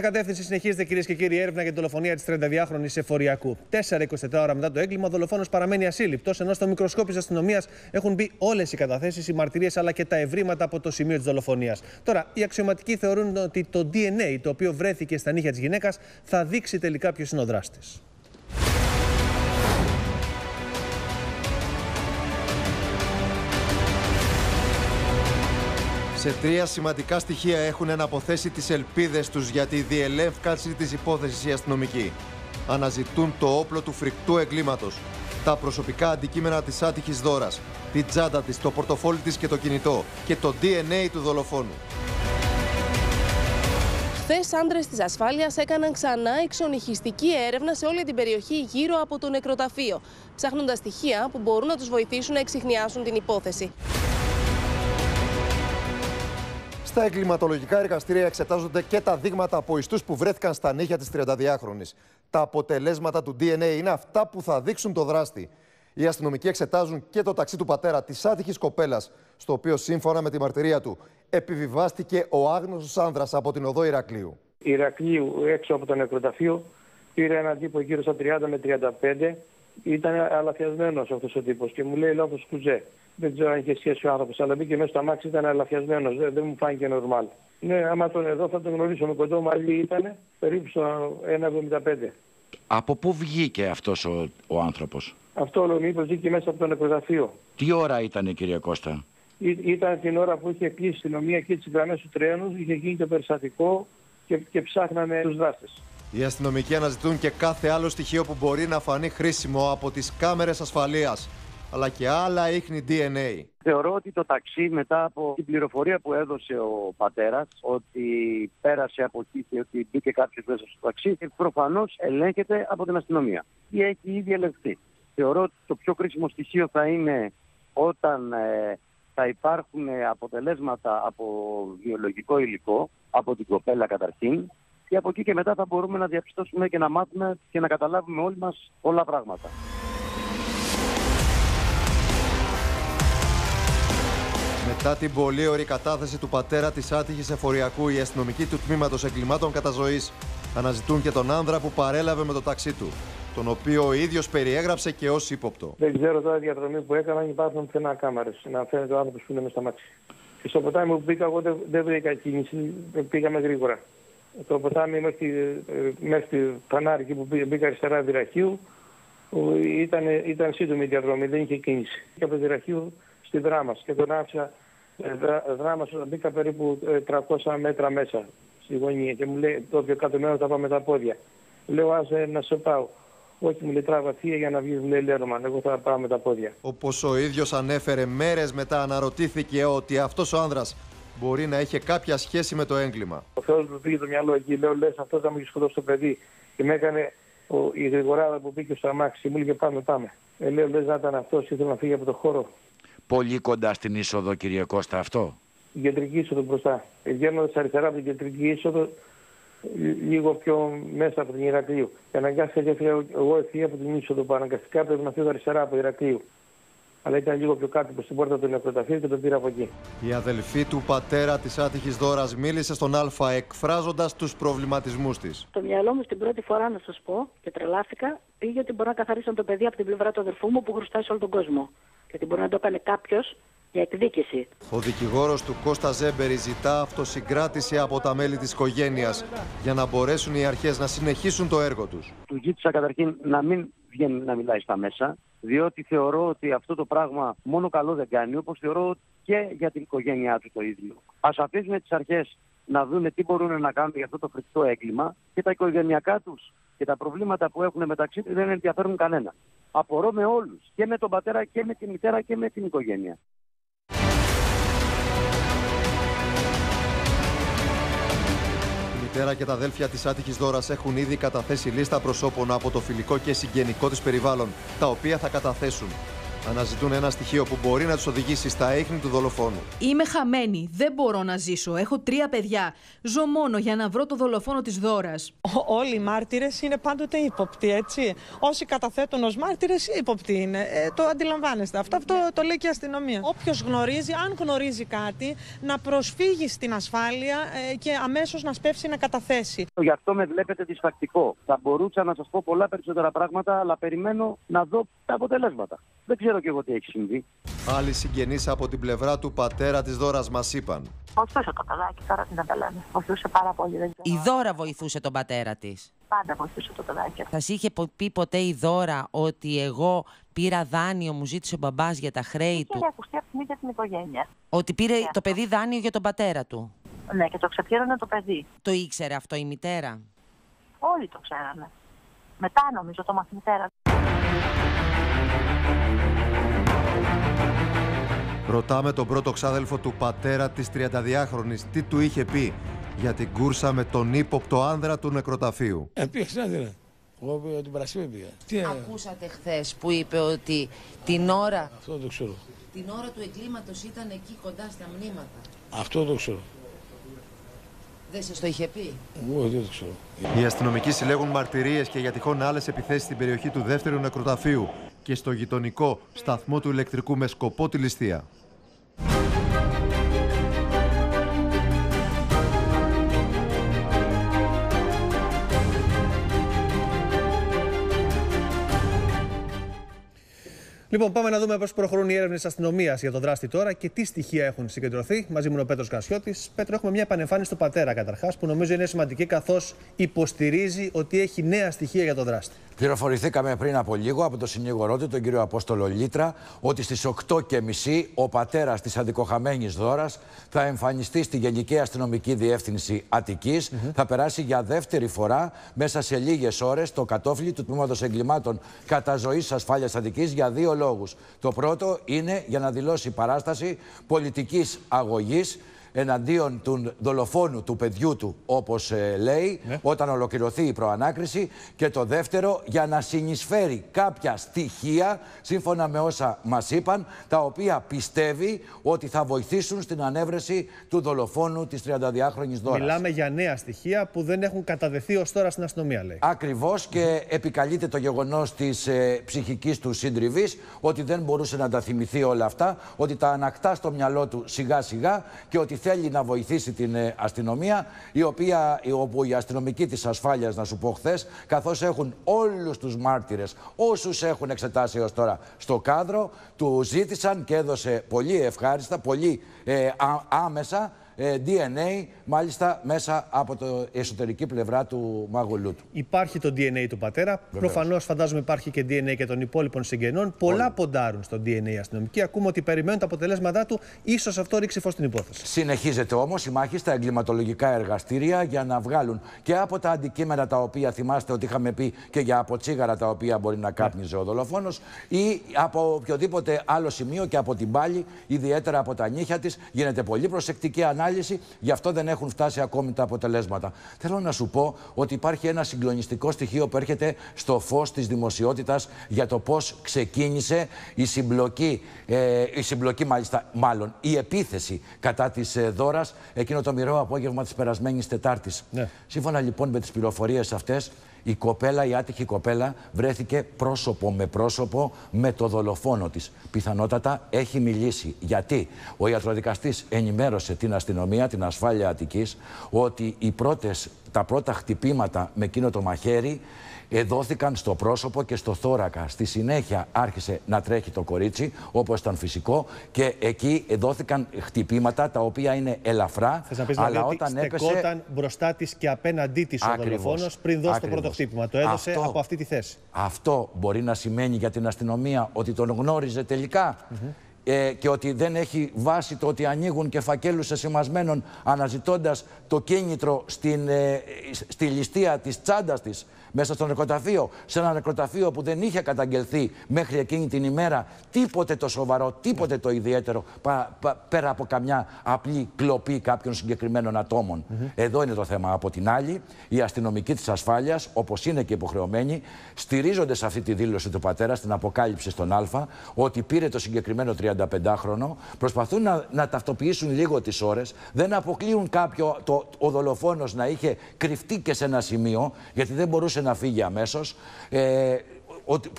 κατεύθυνση συνεχίζεται κυρίες και κύριοι έρευνα για τη δολοφονία της 32χρονη εφοριακού. 4-24 ώρα μετά το έγκλημα, ο δολοφόνος παραμένει ασύλληπτος, ενώ στο μικροσκόπιο της αστυνομίας έχουν μπει όλες οι καταθέσεις, οι μαρτυρίες αλλά και τα ευρήματα από το σημείο της δολοφονίας. Τώρα, οι αξιωματικοί θεωρούν ότι το DNA το οποίο βρέθηκε στα νύχια της γυναίκας θα δείξει τελικά ποιος είναι ο δράστης. Σε τρία σημαντικά στοιχεία έχουν αναποθέσει τις ελπίδες τους για τη διελεύκανση της υπόθεσης οι αστυνομικοί. Αναζητούν το όπλο του φρικτού εγκλήματος, τα προσωπικά αντικείμενα της άτυχης δώρας, την τσάντα της, το πορτοφόλι της και το κινητό και το DNA του δολοφόνου. Χθες, άντρες της ασφάλειας έκαναν ξανά εξονυχιστική έρευνα σε όλη την περιοχή γύρω από το νεκροταφείο, ψάχνοντας στοιχεία που μπορούν να τους βοηθήσουν να εξηχνιάσουν την υπόθεση. Στα εγκληματολογικά εργαστήρια εξετάζονται και τα δείγματα από ιστούς που βρέθηκαν στα νύχια της 32χρονης. Τα αποτελέσματα του DNA είναι αυτά που θα δείξουν το δράστη. Οι αστυνομικοί εξετάζουν και το ταξί του πατέρα της άτυχης κοπέλας, στο οποίο σύμφωνα με τη μαρτυρία του επιβιβάστηκε ο άγνωστος άνδρας από την οδό Ηρακλείου. Ηρακλείου έξω από το νεκροταφείο πήρε έναν τύπο γύρω στα 30 με 35. Ήταν αλαφιασμένος αυτός ο τύπος και μου λέει λάθος κουζέ. Δεν ξέρω αν είχε σχέση ο άνθρωπος, αλλά μπήκε μέσα στο αμάξι, ήταν αλαφιασμένος. Δεν, δεν μου φάνηκε νορμάλ. Ναι, άμα τον εδώ θα τον γνωρίσω με κοντό μαλλί ήταν περίπου στο 1,75. Από πού βγήκε αυτός ο, ο άνθρωπος, Αυτό όλο μήπως βγήκε μέσα από το νεκροταφείο. Τι ώρα ήταν, κύριε Κώστα; Ή, ήταν την ώρα που είχε κλείσει η αστυνομία εκεί τι γραμμές του τρένους, είχε γίνει το περιστατικό και, και ψάχνανε τους δράστες. Οι αστυνομικοί αναζητούν και κάθε άλλο στοιχείο που μπορεί να φανεί χρήσιμο από τις κάμερες ασφαλείας, αλλά και άλλα ίχνη DNA. Θεωρώ ότι το ταξί μετά από την πληροφορία που έδωσε ο πατέρας ότι πέρασε από εκεί και ότι μπήκε κάποιος μέσα στο ταξί προφανώς ελέγχεται από την αστυνομία ή έχει ήδη ελεγχθεί. Θεωρώ ότι το πιο κρίσιμο στοιχείο θα είναι όταν ε, θα υπάρχουν αποτελέσματα από βιολογικό υλικό, από την κοπέλα καταρχήν, και από εκεί και μετά θα μπορούμε να διαπιστώσουμε και να μάθουμε και να καταλάβουμε όλοι μας πολλά πράγματα. Μετά την πολύ ωραία κατάθεση του πατέρα της άτυχης εφοριακού, οι αστυνομικοί του τμήματος εγκλημάτων καταζωής αναζητούν και τον άνδρα που παρέλαβε με το ταξί του, τον οποίο ο ίδιος περιέγραψε και ως ύποπτο. Δεν ξέρω τώρα η διαδρομή που έκανα αν υπάρχουν πουθενά κάμερες να φαίνεται ο άνθρωπος που είναι μέσα στα μάτια. Και στο ποτάμι που πήγα, εγώ δεν, δεν βρήκα κίνηση, πήγαμε γρήγορα. Το ποτάμι μέχρι, ε, μέχρι τη Πανάρη εκεί που πήγα, μπήκα αριστερά Δυραχείου ήταν, ήταν σύντομη η διαδρομή, δεν είχε κίνηση. Και από Δυραχείου στη Δράμα και τον άφησα ε, δρά, Δράμα, μπήκα περίπου ε, 300 μέτρα μέσα στη γωνία και μου λέει το πιο κάτω μέρος θα πάω με τα πόδια. Λέω άσε να σε πάω. Όχι, μου λέει τράβα θεία για να βγεις, μου λέει Λέρμαν. Εγώ θα πάω με τα πόδια. Όπως ο ίδιος ανέφερε, μέρες μετά αναρωτήθηκε ότι αυτός ο άνδρας μπορεί να είχε κάποια σχέση με το έγκλημα. Ο Θεός μου πήγε το μυαλό εκεί. Λέω λες αυτός θα μου έχει σκοτώσει το παιδί. Και με έκανε ο, η γρηγοράδα που πήγε στο αμάξι. Μου έλεγε πάμε, πάμε. Ε, λέω λες να ήταν αυτός, ήθελα να φύγει από το χώρο. Πολύ κοντά στην είσοδο, κύριε Κώστα, αυτό. Η κεντρική είσοδο μπροστά. Ε, Βγαίνοντας αριστεράς από την κεντρική είσοδο, λίγο πιο μέσα από την Ηρακλείου. Και αναγκάστηκα και έφυγα εγώ ευθεία από την είσοδο που αναγκαστικά πρέπει να φύγω αριστερά από Ηρακλείου. Αλλά ήταν λίγο πιο κάτω προς την πόρτα του νεκροταφείου και τον πήρα από εκεί. Η αδελφή του πατέρα της άτυχης δώρας μίλησε στον Α εκφράζοντας τους προβληματισμούς της. Το μυαλό μου στην πρώτη φορά, να σας πω, και τρελάθηκα, πήγε ότι μπορώ να καθαρίσω το παιδί από την πλευρά του αδερφού μου που χρωστάει σε όλο τον κόσμο. Και ότι μπορεί να το έκανε κάποιος για εκδίκηση. Ο δικηγόρος του Κώστα Ζέμπερη ζητά αυτοσυγκράτηση από τα μέλη της οικογένειας για να μπορέσουν οι αρχές να συνεχίσουν το έργο τους. Του ζήτησα καταρχήν να μην βγαίνει να μιλάει στα μέσα, διότι θεωρώ ότι αυτό το πράγμα μόνο καλό δεν κάνει, όπως θεωρώ και για την οικογένειά του το ίδιο. Ας αφήσουμε τις αρχές να δουν τι μπορούν να κάνουν για αυτό το φρικτό έγκλημα και τα οικογενειακά τους και τα προβλήματα που έχουν μεταξύ τους δεν ενδιαφέρουν κανένα. Απορώ με όλους, και με τον πατέρα και με τη μητέρα και με την οικογένεια. Μητέρα και τα αδέλφια της άτυχης δώρας έχουν ήδη καταθέσει λίστα προσώπων από το φιλικό και συγγενικό της περιβάλλον, τα οποία θα καταθέσουν. Αναζητούν ένα στοιχείο που μπορεί να τους οδηγήσει στα ίχνη του δολοφόνου. Είμαι χαμένη. Δεν μπορώ να ζήσω. Έχω τρία παιδιά. Ζω μόνο για να βρω το δολοφόνο της δώρας. Όλοι οι μάρτυρες είναι πάντοτε ύποπτοι, έτσι. Όσοι καταθέτουν ως μάρτυρες, ύποπτοι είναι. Ε, το αντιλαμβάνεστε. Αυτό, αυτό το λέει και η αστυνομία. Όποιος γνωρίζει, αν γνωρίζει κάτι, να προσφύγει στην ασφάλεια ε, και αμέσως να σπεύσει να καταθέσει. Γι' αυτό με βλέπετε δυσφακτικό. Θα μπορούσα να σας πω πολλά περισσότερα πράγματα, αλλά περιμένω να δω τα αποτελέσματα. Δεν ξέρω και εγώ τι έχει συμβεί. Άλλοι συγγενείς από την πλευρά του πατέρα της Δώρας μας είπαν. Βοηθούσε το παιδάκι, τώρα τι να τα λέμε. Βοηθούσε πάρα πολύ. Δεν ξέρω. Η Δώρα βοηθούσε τον πατέρα της. Πάντα βοηθούσε το παιδάκι. Θα σου είχε πο- πει ποτέ η Δώρα ότι εγώ πήρα δάνειο, μου ζήτησε ο μπαμπάς για τα χρέη Και του; είχε ακουστεί από την ίδια την οικογένεια. Ότι πήρε Ναι, το αυτό. παιδί δάνειο για τον πατέρα του; Ναι, και το ξεπήρωνε το παιδί. Το ήξερε αυτό η μητέρα; Όλοι το ξέρανε. Μετά νομίζω το μαθητέρα. Ρωτάμε τον πρώτο ξάδελφο του πατέρα της 32χρονης τι του είχε πει για την κούρσα με τον ύποπτο άνδρα του νεκροταφείου. Ε, πήγα στην Αθήνα. Εγώ πήγα την Παρασκευή πήγα. Τι ε, Ακούσατε χθες που είπε ότι την ώρα, αυτό το ξέρω. την ώρα του εγκλήματος ήταν εκεί κοντά στα μνήματα. Αυτό το ξέρω. Δεν σας το είχε πει; Εγώ δεν το ξέρω. Οι αστυνομικοί συλλέγουν μαρτυρίες και για τυχόν άλλες επιθέσεις στην περιοχή του δεύτερου νεκροταφείου και στο γειτονικό σταθμό του ηλεκτρικού με σκοπό τη ληστεία. Λοιπόν, πάμε να δούμε πώς προχωρούν οι έρευνες αστυνομίας για τον δράστη τώρα και τι στοιχεία έχουν συγκεντρωθεί. Μαζί μου είναι ο Πέτρος Κασιώτης. Πέτρο, έχουμε μια επανεμφάνιση του πατέρα καταρχάς, που νομίζω είναι σημαντική καθώς υποστηρίζει ότι έχει νέα στοιχεία για τον δράστη. Πληροφορηθήκαμε πριν από λίγο από τον συνήγορό του, τον κύριο Απόστολο Λίτρα, ότι στις 8.30 ο πατέρας της αντικοχαμένης δώρας θα εμφανιστεί στη Γενική Αστυνομική Διεύθυνση Αττικής. Θα περάσει για δεύτερη φορά μέσα σε λίγες ώρες το κατόφλι του Τμήματος Εγκλημάτων Καταζωής Ασφάλειας Αττικής για δύο λόγους. Το πρώτο είναι για να δηλώσει παράσταση πολιτικής αγωγής εναντίον του δολοφόνου του παιδιού του, όπως ε, λέει, όταν ολοκληρωθεί η προανάκριση. Και το δεύτερο, για να συνεισφέρει κάποια στοιχεία, σύμφωνα με όσα μας είπαν, τα οποία πιστεύει ότι θα βοηθήσουν στην ανέβρεση του δολοφόνου της 32χρονης δώρας. Μιλάμε για νέα στοιχεία που δεν έχουν καταδεθεί ως τώρα στην αστυνομία, λέει. Ακριβώς και επικαλείται το γεγονός της ε, ψυχικής του σύντριβης ότι δεν μπορούσε να τα θυμηθεί όλα αυτά, ότι τα ανακτά στο μυαλό του σιγά σιγά και ότι θέλει να βοηθήσει την ε, αστυνομία η οποία, η- όπου οι αστυνομικοί της ασφάλειας να σου πω χθες, καθώς έχουν όλους τους μάρτυρες όσους έχουν εξετάσει έως τώρα στο κάδρο του ζήτησαν και έδωσε πολύ ευχάριστα, πολύ ε, α- άμεσα ε, DNA, μάλιστα μέσα από το εσωτερική πλευρά του μάγουλού του. Υπάρχει το DNA του πατέρα. Προφανώς, φαντάζομαι, υπάρχει και DNA και των υπόλοιπων συγγενών. Πολλά ποντάρουν στο DNA οι αστυνομικοί. Ακούμε ότι περιμένουν τα αποτελέσματά του. σω αυτό ρίξει φως στην υπόθεση. Συνεχίζεται όμως η μάχη στα εγκληματολογικά εργαστήρια για να βγάλουν και από τα αντικείμενα τα οποία θυμάστε ότι είχαμε πει και για από τσίγαρα τα οποία μπορεί να κάπνιζε ο δολοφόνος ή από οποιοδήποτε άλλο σημείο και από την πάλη, ιδιαίτερα από τα νύχια της. Γίνεται πολύ προσεκτική ανάλυση, γι' αυτό δεν έχουν φτάσει ακόμη τα αποτελέσματα. Θέλω να σου πω ότι υπάρχει ένα συγκλονιστικό στοιχείο που έρχεται στο φως της δημοσιότητας για το πώς ξεκίνησε η συμπλοκή, ε, η συμπλοκή μάλιστα, μάλλον η επίθεση κατά της ε, δώρας εκείνο το μοιραίο απόγευμα της περασμένης Τετάρτης. Ναι. Σύμφωνα λοιπόν με τις πληροφορίες αυτές, η κοπέλα, η άτυχη κοπέλα, βρέθηκε πρόσωπο με πρόσωπο με το δολοφόνο της. Πιθανότατα έχει μιλήσει. Γιατί; Ο ιατροδικαστής ενημέρωσε την αστυνομία, την ασφάλεια Αττικής, ότι οι πρώτες, τα πρώτα χτυπήματα με εκείνο το μαχαίρι εδόθηκαν στο πρόσωπο και στο θώρακα. Στη συνέχεια άρχισε να τρέχει το κορίτσι, όπως ήταν φυσικό, και εκεί δόθηκαν χτυπήματα τα οποία είναι ελαφρά, Θες να πεις αλλά δηλαδή όταν ότι έπεσε... στεκόταν μπροστά της και απέναντί της ο Ακριβώς. δολοφόνος πριν δώσει το Ακριβώς. πρώτο χτύπημα. Το έδωσε Αυτό- από αυτή τη θέση. Αυτό μπορεί να σημαίνει για την αστυνομία ότι τον γνώριζε τελικά; Ε, και ότι δεν έχει βάση το ότι ανοίγουν και φακέλους εσημασμένων αναζητώντας το κίνητρο στην, ε, στη ληστεία της τσάντας της μέσα στο νεκροταφείο, σε ένα νεκροταφείο που δεν είχε καταγγελθεί μέχρι εκείνη την ημέρα τίποτε το σοβαρό, τίποτε το ιδιαίτερο πα- πα- πέρα από καμιά απλή κλοπή κάποιων συγκεκριμένων ατόμων. Εδώ είναι το θέμα. Από την άλλη, οι αστυνομικοί της ασφάλειας, όπως είναι και υποχρεωμένοι, στηρίζονται σε αυτή τη δήλωση του πατέρα στην αποκάλυψη στον Α, ότι πήρε το συγκεκριμένο 35χρονο, προσπαθούν να, να ταυτοποιήσουν λίγο τις ώρες, δεν αποκλείουν κάποιο το, ο δολοφόνος να είχε κρυφτεί και σε ένα σημείο, γιατί δεν μπορούσε να φύγει αμέσως. Ε, ότι,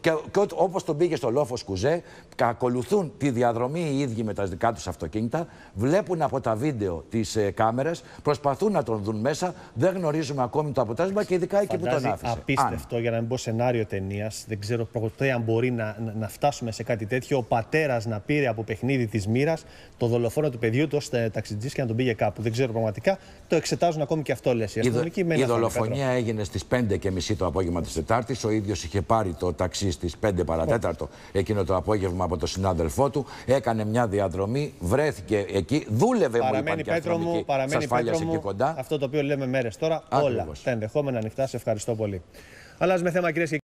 και, και ό- όπως τον πήγε στο λόφος Κουζέ, ακολουθούν τη διαδρομή οι ίδιοι με τα δικά τους αυτοκίνητα, βλέπουν από τα βίντεο τις ε, κάμερες, προσπαθούν να τον δουν μέσα, δεν γνωρίζουμε ακόμη το αποτέλεσμα και ειδικά εκεί που τον Φαντάζει άφησε. απίστευτο για να μην πω σενάριο ταινίας. Δεν ξέρω ποτέ αν μπορεί να, να, να φτάσουμε σε κάτι τέτοιο. Ο πατέρας να πήρε από παιχνίδι της μοίρας το δολοφόνο του παιδιού του ως ταξιτζής και να τον πήγε κάπου. Δεν ξέρω πραγματικά. Το εξετάζουν ακόμη και αυτό λες. Οι Η, δο- αστυνομικοί μένουν η αυτό, δολοφονία έγινε στις 5.30 το απόγευμα της Τετάρτης. Ο ίδιος είχε πάρει το ταξί στις 5 παρατέταρτο εκείνο το απόγευμα από τον συνάδελφό του. Έκανε μια διαδρομή, βρέθηκε εκεί, δούλευε μου είπαν Παραμένει και Πέτρο μου, αστυνομικοί της παραμένει ασφάλειας Πέτρο εκεί μου, κοντά. αυτό το οποίο λέμε μέρες τώρα. Όλα Ακριβώς. τα ενδεχόμενα ανοιχτά. Σε ευχαριστώ πολύ. Αλλάζουμε θέμα κυρίες και